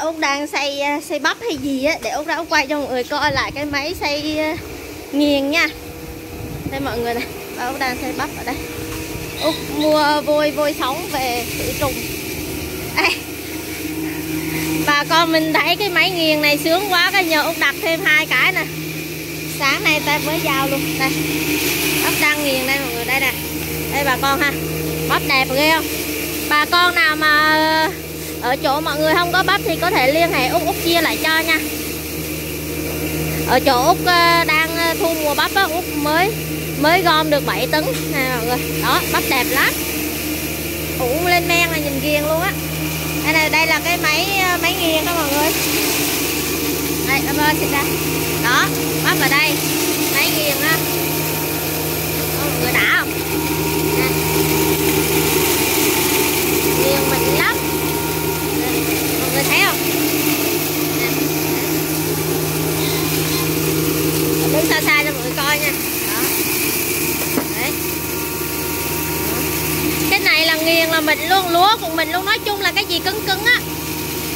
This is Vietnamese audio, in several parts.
Út đang xây xây ờ, bắp hay gì á, để Út ra Út quay cho mọi người coi lại cái máy xây ờ, nghiền nha. Đây mọi người này, và Út đang xây bắp ở đây. Út mua vôi vôi sống về khử trùng. Bà con mình thấy cái máy nghiền này sướng quá, cái nhờ Út đặt thêm hai cái nè. Sáng nay ta mới giao luôn. Đây. Bắp đang nghiền đây mọi người, đây nè. Đây bà con ha. Bắp đẹp ghê không? Bà con nào mà ở chỗ mọi người không có bắp thì có thể liên hệ út út chia lại cho nha. Ở chỗ út ờ, đang ờ, thu mùa bắp á út mới mới gom được 7 tấn nè mọi người. Đó, bắp đẹp lắm. Ủ lên men là nhìn ghiền luôn á. Đây này, đây là cái máy ờ, máy nghiền đó mọi người. Đây cảm ơn xịt ra đó, bắp ở đây. Máy nghiền á. Mọi người đã không? Nè. Nghiền mình lắm người thấy không? Đứng xa xa cho mọi người coi nha. Đó. Đấy. Đó. cái này là nghiền là mình luôn lúa của mình luôn. Nói chung là cái gì cứng cứng á.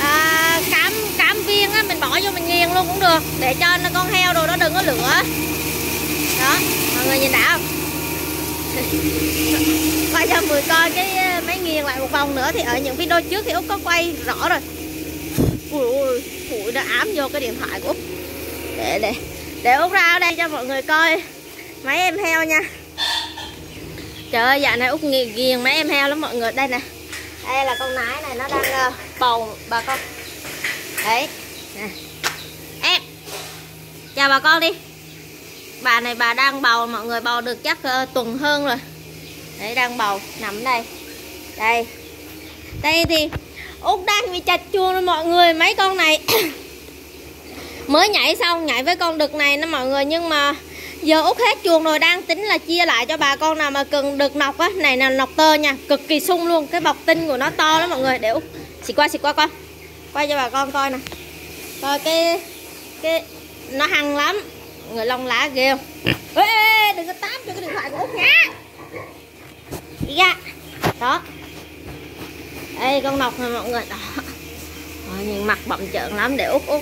À, cám cám viên á mình bỏ vô mình nghiền luôn cũng được. Để cho nó con heo đồ nó đừng có lửa. Đó mọi người nhìn đã không? Quay cho mọi người coi cái máy nghiền lại một vòng nữa thì ở những video trước thì út có quay rõ rồi ui ui bụi đã ám vô cái điện thoại của út để để để út ra ở đây cho mọi người coi. Mấy em heo nha. Trời ơi dạo này út nghiền, ghiền mấy em heo lắm mọi người. Đây nè. Đây là con nái này nó đang ờ, bầu bà con. Đấy. Nè. em. Chào bà con đi. Bà này bà đang bầu mọi người bầu được chắc uh, tuần hơn rồi. Đấy đang bầu nằm đây. Đây. Đây thì út đang bị chặt chuông luôn mọi người mấy con này. Mới nhảy xong nhảy với con đực này nè mọi người nhưng mà giờ út hết chuồng rồi đang tính là chia lại cho bà con nào mà cần đực nọc á. Này là nọc tơ nha cực kỳ sung luôn cái bọc tinh của nó to lắm mọi người. Để út xịt qua xịt qua con quay cho bà con coi nè. Coi cái cái nó hăng lắm. Người lông lá ghê không? Ê, ê, ê, đừng có táp cho cái điện thoại của út nha. Dạ ra. Đó đây con nọc nè mọi người. Đó. Rồi, nhìn mặt bậm trợn lắm để út út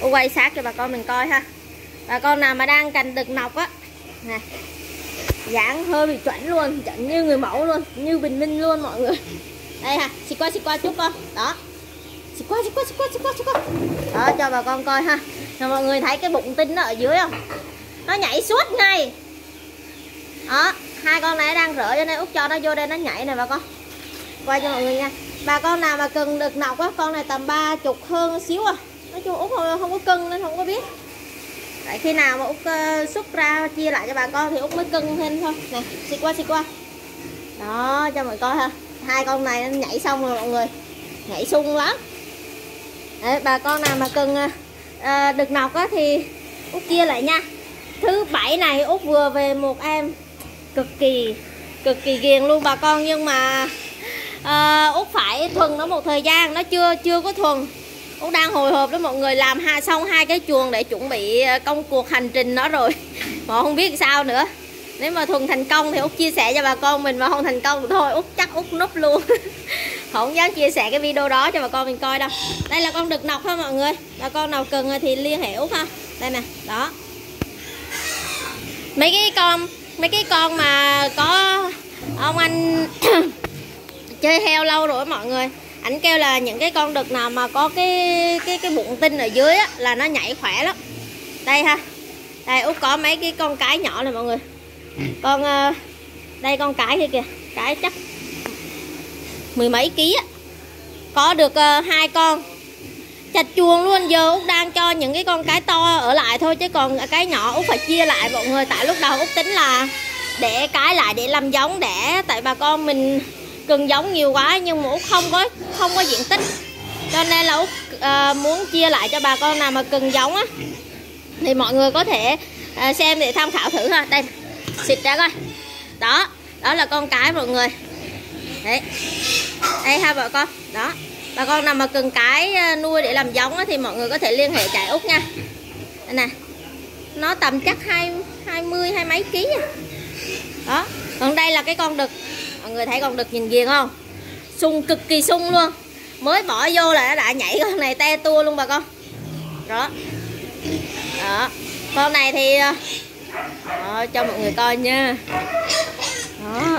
út quay sát cho bà con mình coi ha. Bà con nào mà đang cành đực nọc á nè. Dáng hơi bị chuẩn luôn chuẩn như người mẫu luôn như bình minh luôn mọi người. Đây ha xịt qua xịt qua chút con. Đó. Xịt qua xịt qua xịt qua xịt qua xịt qua. Đó cho bà con coi ha. Rồi mọi người thấy cái bụng tinh nó ở dưới không? Nó nhảy suốt ngay đó hai con này đang rửa cho nên út cho nó vô đây nó nhảy này bà con quay cho mọi người nha. Bà con nào mà cần được nọc á con này tầm ba chục hơn xíu à. Nói chung út không, không có cân nên không có biết. Tại khi nào mà út uh, ờ, xuất ra chia lại cho bà con thì út mới cân thêm thôi. Nè xịt qua xịt qua. Đó cho mọi coi ha. Hai con này nhảy xong rồi mọi người. Nhảy sung lắm. Đấy, bà con nào mà cần uh, được nọc á thì út chia lại nha. Thứ bảy này út vừa về một em. Cực kỳ cực kỳ ghiền luôn bà con. Nhưng mà à, út phải thuần nó một thời gian nó chưa chưa có thuần. Út đang hồi hộp đó mọi người làm hai xong hai cái chuồng để chuẩn bị ờ, công cuộc hành trình nó rồi. Mà không biết sao nữa. Nếu mà thuần thành công thì út chia sẻ cho bà con mình mà không thành công thì thôi út chắc út núp luôn. Không dám chia sẻ cái video đó cho bà con mình coi đâu. Đây là con đực nọc ha mọi người? Bà con nào cần thì liên hệ út ha. Đây nè đó. Mấy cái con mấy cái con mà có ông anh chơi heo lâu rồi mọi người. Ảnh kêu là những cái con đực nào mà có cái cái cái bụng tinh ở dưới á, là nó nhảy khỏe lắm. Đây ha. Đây út có mấy cái con cái nhỏ này mọi người. Con ờ, đây con cái kia kìa cái chắc mười mấy ký á. Có được ờ, hai con. Chặt chuồng luôn giờ út đang cho những cái con cái to ở lại thôi chứ còn cái nhỏ út phải chia lại mọi người. Tại lúc đầu út tính là để cái lại để làm giống để tại bà con mình cần giống nhiều quá nhưng mà út không có không có diện tích. Cho nên là út uh, muốn chia lại cho bà con nào mà cần giống á thì mọi người có thể uh, xem để tham khảo thử ha. Đây xịt ra coi. Đó đó là con cái mọi người. Đấy. Đây ha bà con. Đó. Bà con nào mà cần cái ờ, nuôi để làm giống á, thì mọi người có thể liên hệ chạy út nha. Đây nè. Nó tầm chắc hai hai mươi hai mấy ký nha đó. Còn đây là cái con đực mọi người thấy con đực nhìn ghiền không? Sung cực kỳ sung luôn. Mới bỏ vô là đã nhảy con này te tua luôn bà con. Đó. Đó. Con này thì ờ, đó, cho mọi người coi nha. Đó.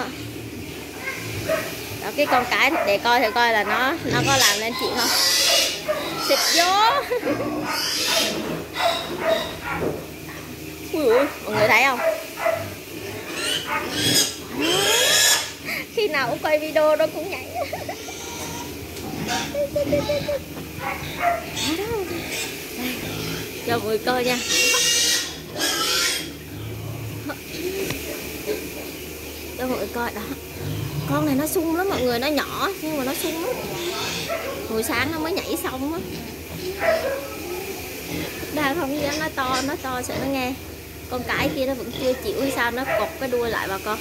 Đó cái con cái để coi thử coi là nó nó có làm lên chị không? Xịt vô. Ui ui mọi người thấy không? Khi nào cũng quay video đó cũng nhảy cho mọi người coi nha. Cho mọi người coi đó. Con này nó sung lắm mọi người, nó nhỏ nhưng mà nó sung lắm. Hồi sáng nó mới nhảy xong á. Đang không dám nó to nó to sợ nó nghe. Con cái kia nó vẫn chưa chịu hay sao, nó cột cái đuôi lại bà con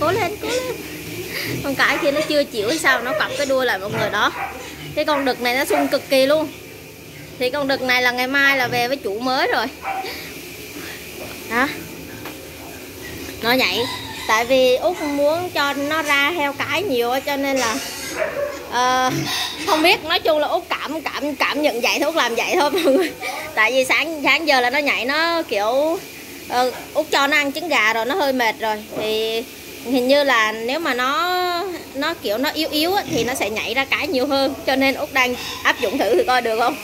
cố lên cố lên. Con cái kia nó chưa chịu hay sao nó cọc cái đuôi lại mọi người đó. Cái con đực này nó sung cực kỳ luôn. Thì con đực này là ngày mai là về với chủ mới rồi. Đó. Nó nhảy. Tại vì út muốn cho nó ra heo cái nhiều cho nên là uh, không biết. Nói chung là út cảm cảm cảm nhận vậy thôi út làm vậy thôi mọi người. Tại vì sáng sáng giờ là nó nhảy nó kiểu uh, út cho nó ăn trứng gà rồi nó hơi mệt rồi. Thì hình như là nếu mà nó nó kiểu nó yếu yếu thì nó sẽ nhảy ra cái nhiều hơn. Cho nên út đang áp dụng thử thì coi được không?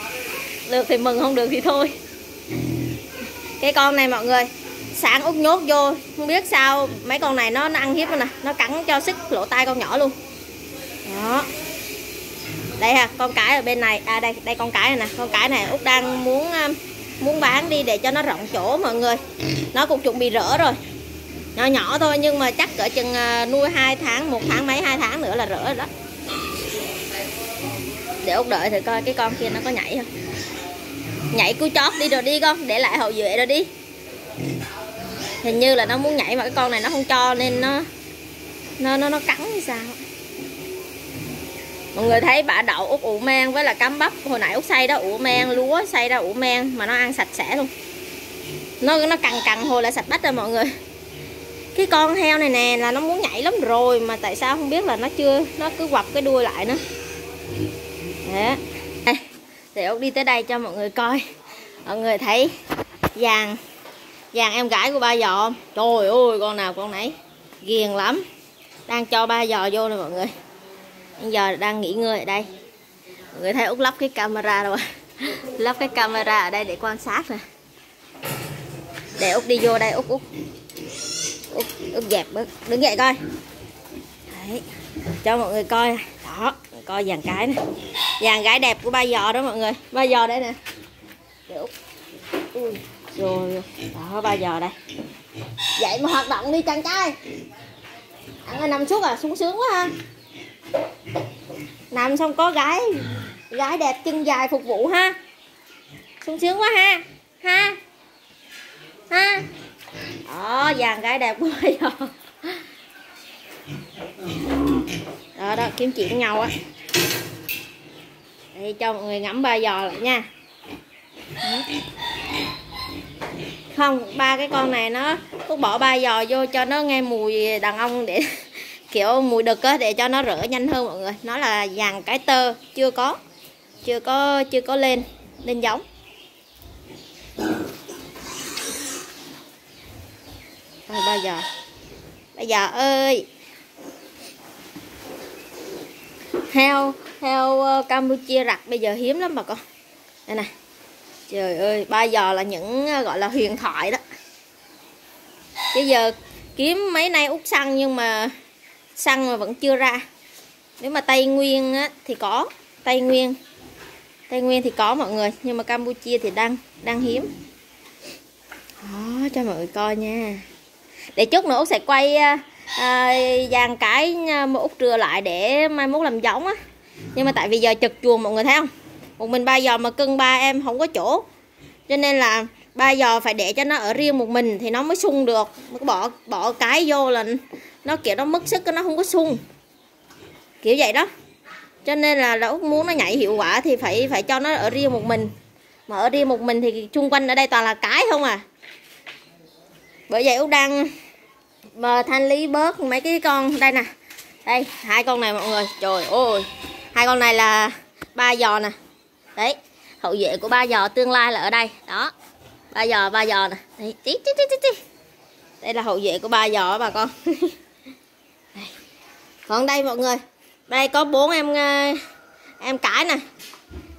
Được thì mừng không được thì thôi. Cái con này mọi người sáng út nhốt vô không biết sao mấy con này nó, nó ăn hiếp nè. Nó cắn cho sức lỗ tai con nhỏ luôn. Đó. Đây ha con cái ở bên này. À đây đây con cái này nè. Con cái này út đang muốn um, muốn bán đi để cho nó rộng chỗ mọi người. Nó cũng chuẩn bị rỡ rồi. Nhỏ nhỏ thôi, nhưng mà chắc cỡ chừng à, nuôi hai tháng, một tháng mấy, hai tháng nữa là rỡ rồi đó. Để út đợi thử coi cái con kia nó có nhảy không. Nhảy cú chót đi rồi đi con, để lại hậu duệ rồi đi. Hình như là nó muốn nhảy mà cái con này nó không cho nên nó nó nó nó cắn hay sao? Mọi người thấy bả đậu út ủ men với là cắm bắp hồi nãy út xay đó ủ men lúa xay ra ủ men mà nó ăn sạch sẽ luôn. Nó nó cằn cằn hồi là sạch bách rồi mọi người. Cái con heo này nè là nó muốn nhảy lắm rồi mà tại sao không biết là nó chưa nó cứ quặp cái đuôi lại nữa. Đấy. để út đi tới đây cho mọi người coi. Mọi người thấy vàng vàng em gái của ba giò không? Trời ơi con nào con nấy ghiền lắm. Đang cho ba giò vô nè mọi người bây giờ đang nghỉ ngơi ở đây. Mọi người thấy út lắp cái camera rồi lắp cái camera ở đây để quan sát nè. Để út đi vô đây út út út, út dẹp bước. Đứng dậy coi. Đấy. cho mọi người coi. Đó coi dàn cái nè. Dàn gái đẹp của ba giò đó mọi người. Ba giò đây nè. Để út ui rồi. Đó ba giò đây. Vậy mà hoạt động đi chàng trai. Ăn nằm suốt à sung sướng quá ha nằm xong có gái gái đẹp chân dài phục vụ ha. Sung sướng quá ha ha ha. Đó vàng gái đẹp quá rồi đó đó, kiếm chuyện nhau á. Đây, cho mọi người ngắm ba giò lại nha. Không, ba cái con này nó cứ bỏ ba giò vô cho nó nghe mùi đàn ông để kiểu mùi đực á, để cho nó rửa nhanh hơn mọi người. Nó là dàn cái tơ, chưa có chưa có chưa có lên lên giống. Rồi bây giờ? Bây giờ ơi. Heo heo ờ, campuchia rặt bây giờ hiếm lắm bà con. Đây này trời ơi ba giờ là những ờ, gọi là huyền thoại đó. Chứ giờ kiếm mấy nay út xăng nhưng mà xăng mà vẫn chưa ra. Nếu mà tây nguyên á, thì có. Tây nguyên. Tây nguyên thì có mọi người nhưng mà campuchia thì đang đang hiếm. Đó cho mọi người coi nha. Để chút nữa út sẽ quay à, à dàn cái à, mà út trưa lại để mai mốt làm giống á. Nhưng mà tại vì giờ chật chuồng mọi người thấy không? Một mình ba giò mà cưng ba em không có chỗ. Cho nên là ba giò phải để cho nó ở riêng một mình thì nó mới sung được. Mới bỏ bỏ cái vô là nó, kiểu, nó mất sức, nó không có sung. Kiểu vậy đó. Cho nên là là út muốn nó nhảy hiệu quả thì phải phải cho nó ở riêng một mình. Mà ở riêng một mình thì xung quanh ở đây toàn là cái không à. Bởi vậy út đang mà thanh lý bớt mấy cái con. Đây nè. Đây, hai con này mọi người. Trời ơi. Hai con này là ba giò nè. Đấy, hậu vệ của ba giò tương lai là ở đây. Đó. Ba giò ba giò nè. Đấy, tí tí tí tí tí. Đây là hậu vệ của ba giò bà con. còn đây mọi người. Đây có bốn em ờ, em cái này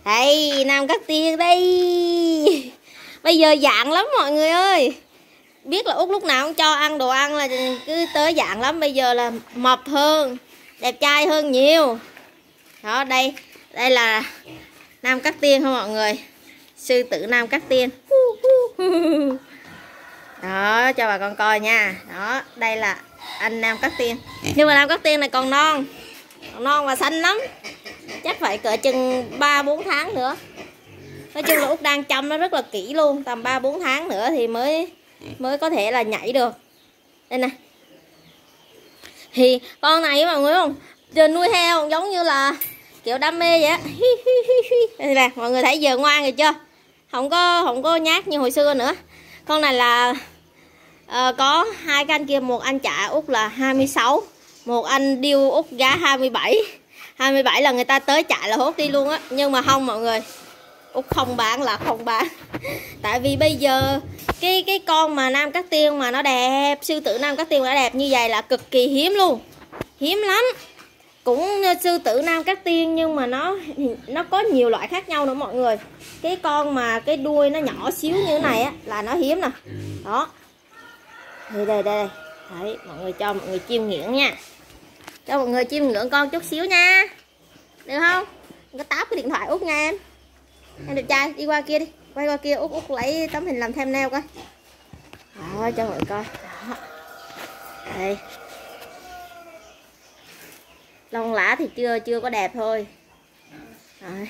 đây, nam cắt tiên đây. Bây giờ dạng lắm mọi người ơi. Biết là út lúc nào cũng cho ăn đồ ăn là cứ tới dạng lắm. Bây giờ là mập hơn, đẹp trai hơn nhiều. Đó, đây đây là nam cắt tiên không mọi người. Sư tử nam cắt tiên. Đó, cho bà con coi nha. Đó, đây là anh nam cắt tiên. Nhưng mà nam cắt tiên này còn non. Còn non và xanh lắm. Chắc phải cỡ chừng ba, bốn tháng nữa. Nói chung là út đang chăm nó rất là kỹ luôn. Tầm ba, bốn tháng nữa thì mới mới có thể là nhảy được. Đây nè. Thì con này mọi người không? Giờ nuôi heo giống như là kiểu đam mê vậy đây nè, mọi người thấy giờ ngoan rồi chưa? Không có không có nhát như hồi xưa nữa. Con này là Ờ, có hai cái anh kia, một anh trả út là 26 một anh điêu út giá 27 27 là người ta tới chạy là hốt đi luôn á. Nhưng mà không, mọi người út không bán là không bán. Tại vì bây giờ cái cái con mà nam cát tiên mà nó đẹp, sư tử nam cát tiên đã đẹp như vậy là cực kỳ hiếm luôn. Hiếm lắm. Cũng sư tử nam cát tiên nhưng mà nó nó có nhiều loại khác nhau nữa mọi người. Cái con mà cái đuôi nó nhỏ xíu như thế này á là nó hiếm nè. Đó đây đây đây. Đấy, mọi người cho mọi người chiêm ngưỡng nha. Cho mọi người chiêm ngưỡng con chút xíu nha. Được không? Có táp cái điện thoại út nha em. Em đẹp trai, đi qua kia đi. Quay qua kia, út út lấy tấm hình làm thêm neo coi. Đó, cho mọi người coi. Đó. đây. Lông lá thì chưa chưa có đẹp thôi. Đấy.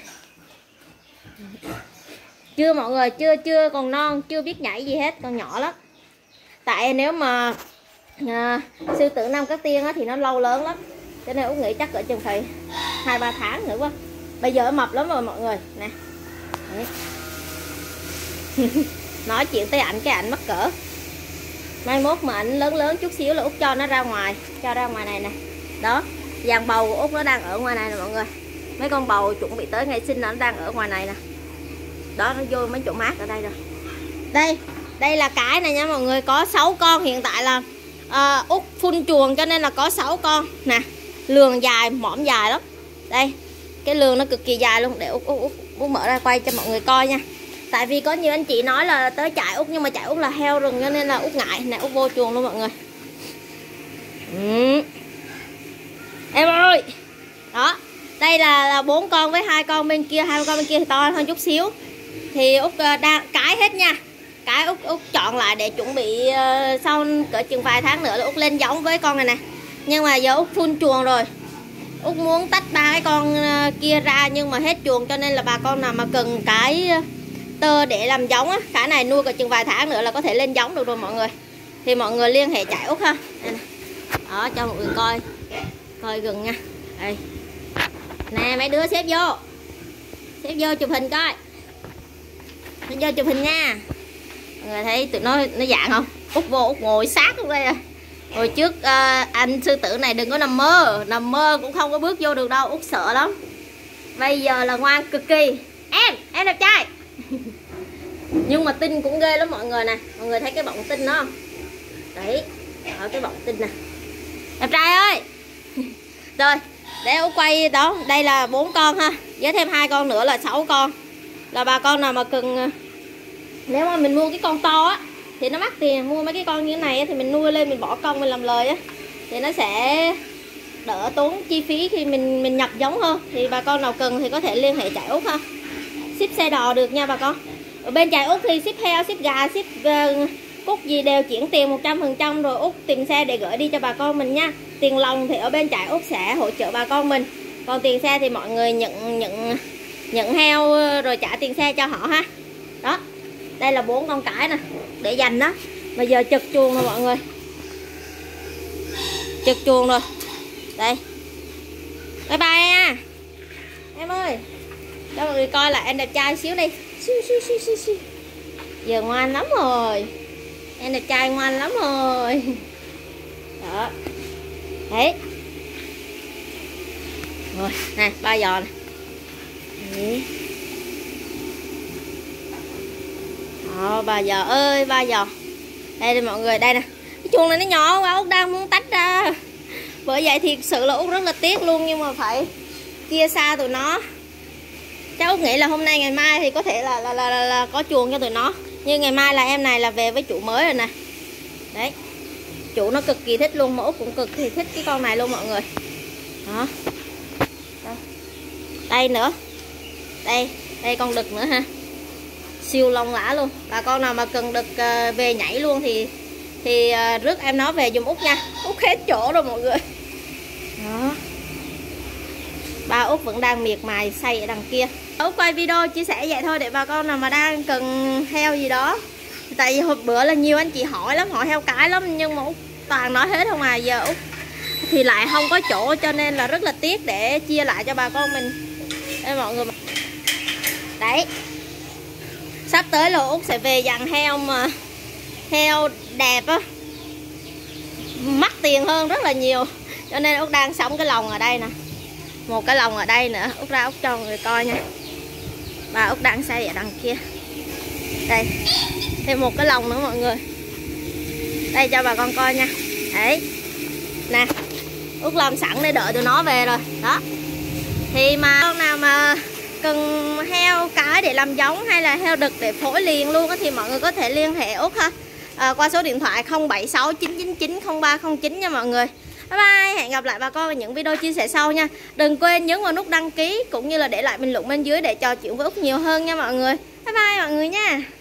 chưa mọi người, chưa chưa, còn non, chưa biết nhảy gì hết, còn nhỏ lắm tại nếu mà à, sư tử năm các tiên á, thì nó lâu lớn lắm. Cho nên út nghĩ chắc cỡ chừng phải hai ba tháng nữa quá. Bây giờ mập lắm rồi mọi người. Nè. Nói chuyện tới ảnh cái ảnh mắc cỡ. Mai mốt mà ảnh lớn lớn chút xíu là út cho nó ra ngoài cho ra ngoài này nè. Đó dàn bầu của út nó đang ở ngoài này nè mọi người. Mấy con bầu chuẩn bị tới ngày sinh nó đang ở ngoài này nè. Đó nó vô mấy chỗ mát ở đây rồi. Đây đây là cái này nha mọi người có 6 con hiện tại là ờ, uh, út phun chuồng cho nên là có 6 con. Nè lường dài mõm dài lắm. Đây cái lường nó cực kỳ dài luôn. Để út, út, út, út mở ra quay cho mọi người coi nha. Tại vì có nhiều anh chị nói là tới chạy út nhưng mà chạy út là heo rừng cho nên là út ngại. Nè út vô chuồng luôn mọi người. Ừ. em ơi! Đó đây là là bốn con với hai con bên kia. Hai con bên kia thì to hơn chút xíu. Thì út ờ, đang cái hết nha cái út út chọn lại để chuẩn bị uh, sau cỡ chừng vài tháng nữa là út lên giống với con này nè. Nhưng mà giờ út phun chuồng rồi. Út muốn tách ba cái con uh, kia ra nhưng mà hết chuồng cho nên là bà con nào mà cần cái ờ, tơ để làm giống á cái này nuôi cỡ chừng vài tháng nữa là có thể lên giống được rồi mọi người. Thì mọi người liên hệ chạy út ha. Đây đó cho mọi người coi coi gừng nha. Đây. Nè mấy đứa xếp vô. Xếp vô chụp hình coi. Xếp vô chụp hình nha người thấy tụi nó nó dạng không? Út vô út ngồi sát luôn đây à. Hồi trước uh, anh sư tử này đừng có nằm mơ. Nằm mơ cũng không có bước vô được đâu út sợ lắm. Bây giờ là ngoan cực kỳ. Em em đẹp trai. Nhưng mà tinh cũng ghê lắm mọi người nè. Mọi người thấy cái bọng tinh nó không? Đấy ở cái bọng tinh nè. Đẹp trai ơi. Rồi để út quay đó. Đây là bốn con ha. Với thêm hai con nữa là sáu con. Là bà con nào mà cần ờ, nếu mà mình mua cái con to á thì nó mắc tiền. Mua mấy cái con như thế này thì mình nuôi lên mình bỏ công mình làm lời á thì nó sẽ đỡ tốn chi phí khi mình mình nhập giống hơn. Thì bà con nào cần thì có thể liên hệ chạy út ha. Ship xe đò được nha bà con. Ở bên chạy út thì ship heo ship gà ship uh, cúc gì đều chuyển tiền 100% rồi út tìm xe để gửi đi cho bà con mình nha. Tiền lòng thì ở bên chạy út sẽ hỗ trợ bà con mình. Còn tiền xe thì mọi người nhận nhận nhận heo ờ, rồi trả tiền xe cho họ ha. Đó đây là bốn con cải nè để dành đó. Bây giờ chật chuồng rồi mọi người. Chật chuồng rồi. Đây. Bye bye nha. Em ơi cho mọi người coi là em đẹp trai xíu đi. Xíu xíu xíu xíu, xíu. giờ ngoan lắm rồi. Em đẹp trai ngoan lắm rồi. Đó. Đấy. Rồi này ba giò này Đấy. Ờ, đó ba giò ơi ba giò. Đây đây mọi người đây nè. Cái chuồng này nó nhỏ quá út đang muốn tách ra. Bởi vậy thì sự là út rất là tiếc luôn nhưng mà phải chia xa tụi nó. Cháu út nghĩ là hôm nay ngày mai thì có thể là là, là, là, là có chuồng cho tụi nó. Nhưng ngày mai là em này là về với chủ mới rồi nè. Đấy. Chủ nó cực kỳ thích luôn mà út cũng cực kỳ thích cái con này luôn mọi người. Đó. Đây, đây nữa. Đây đây con đực nữa ha siêu lông lã luôn. Bà con nào mà cần đực ờ, về nhảy luôn thì thì ờ, rước em nó về dùm út nha. Út hết chỗ rồi mọi người. Đó. Ba út vẫn đang miệt mài xây ở đằng kia. Út quay video chia sẻ vậy thôi để bà con nào mà đang cần heo gì đó. Tại vì hồi bữa là nhiều anh chị hỏi lắm hỏi heo cái lắm nhưng mà út toàn nói hết không à. Giờ út thì lại không có chỗ cho nên là rất là tiếc để chia lại cho bà con mình. Đây mọi người. Đấy sắp tới là út sẽ về dặn heo mà, heo đẹp á. Mắc tiền hơn rất là nhiều, cho nên út đang sống cái lồng ở đây nè. Một cái lồng ở đây nữa út ra út cho người coi nha. Và út đang xây ở đằng kia. Đây, thêm một cái lồng nữa mọi người. Đây, cho bà con coi nha. Đấy. Nè, út làm sẵn để đợi tụi nó về rồi. Đó. Thì mà con nào mà cần heo cái để làm giống hay là heo đực để phối liền luôn thì mọi người có thể liên hệ út ha. À, qua số điện thoại 076 999 0309 nha mọi người. Bye bye, hẹn gặp lại bà con ở những video chia sẻ sau nha. Đừng quên nhấn vào nút đăng ký cũng như là để lại bình luận bên dưới để trò chuyện với út nhiều hơn nha mọi người. Bye bye mọi người nha.